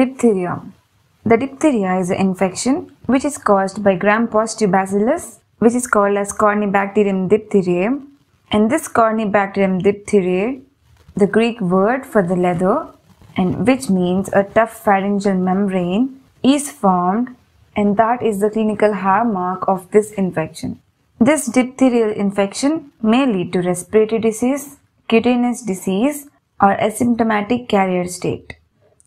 Diphtheria. The diphtheria is an infection which is caused by gram-positive bacillus which is called as Corynebacterium diphtheriae and this Corynebacterium diphtheriae, the Greek word for the leather and which means a tough pharyngeal membrane is formed and that is the clinical hallmark of this infection. This diphtherial infection may lead to respiratory disease, cutaneous disease or asymptomatic carrier state.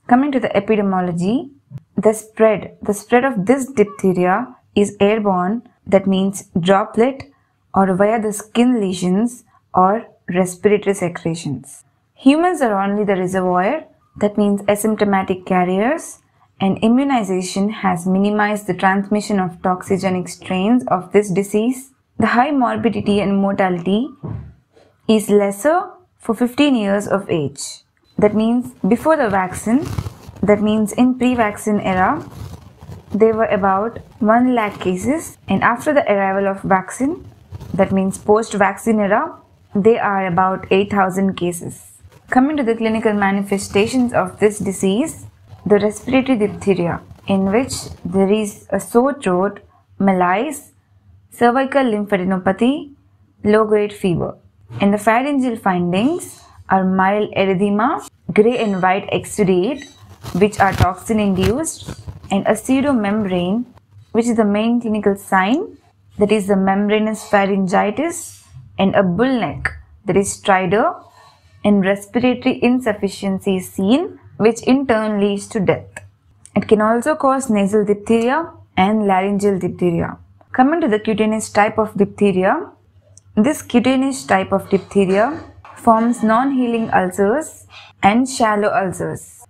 Coming to the epidemiology, the spread, the spread of this diphtheria is airborne that means droplet or via the skin lesions or respiratory secretions. Humans are only the reservoir that means asymptomatic carriers and immunization has minimized the transmission of toxigenic strains of this disease. The high morbidity and mortality is lesser for 15 years of age. That means before the vaccine, that means in pre-vaccine era, there were about 1 lakh cases and after the arrival of vaccine, that means post-vaccine era, they are about 8000 cases. Coming to the clinical manifestations of this disease, the respiratory diphtheria, in which there is a sore throat, malaise, cervical lymphadenopathy, low-grade fever. And the pharyngeal findings are mild erythema, gray and white exudate, which are toxin-induced, and a pseudomembrane, which is the main clinical sign, that is the membranous pharyngitis, and a bull neck, that is stridor, and respiratory insufficiency is seen which in turn leads to death. It can also cause nasal diphtheria and laryngeal diphtheria. Coming to the cutaneous type of diphtheria, this cutaneous type of diphtheria forms non-healing ulcers and shallow ulcers.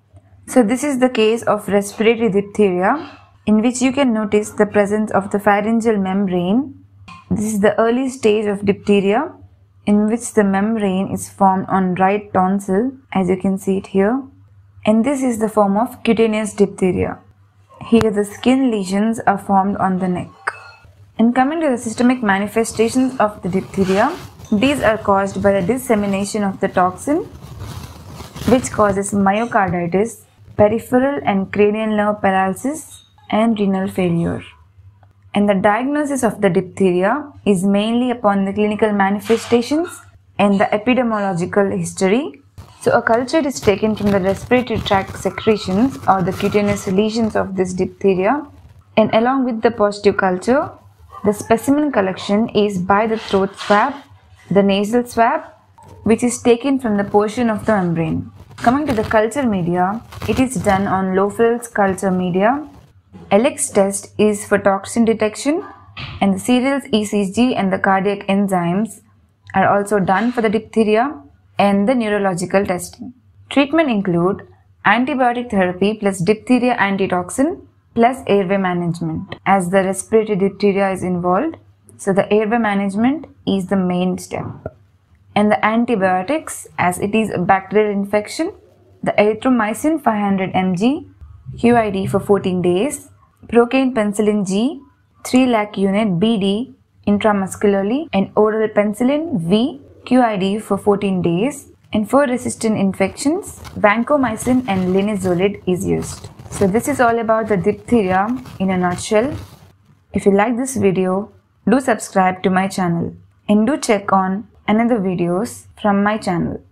So this is the case of respiratory diphtheria in which you can notice the presence of the pharyngeal membrane. This is the early stage of diphtheria in which the membrane is formed on right tonsil as you can see it here and this is the form of cutaneous diphtheria. Here the skin lesions are formed on the neck. And coming to the systemic manifestations of the diphtheria, these are caused by the dissemination of the toxin which causes myocarditis, peripheral and cranial nerve paralysis and renal failure. And the diagnosis of the diphtheria is mainly upon the clinical manifestations and the epidemiological history so a culture is taken from the respiratory tract secretions or the cutaneous lesions of this diphtheria and along with the positive culture, the specimen collection is by the throat swab, the nasal swab, which is taken from the portion of the membrane. Coming to the culture media, it is done on Loeffler's culture media. Elek test is for toxin detection and the serials ECG and the cardiac enzymes are also done for the diphtheria and the neurological testing. Treatment include antibiotic therapy plus diphtheria antitoxin plus airway management as the respiratory diphtheria is involved. So the airway management is the main step. And the antibiotics as it is a bacterial infection, the erythromycin 500 mg QID for 14 days, procaine penicillin G 3 lakh unit BD intramuscularly and oral penicillin V QID for 14 days and for resistant infections, vancomycin and linezolid is used. So this is all about the diphtheria in a nutshell. If you like this video, do subscribe to my channel and do check on another videos from my channel.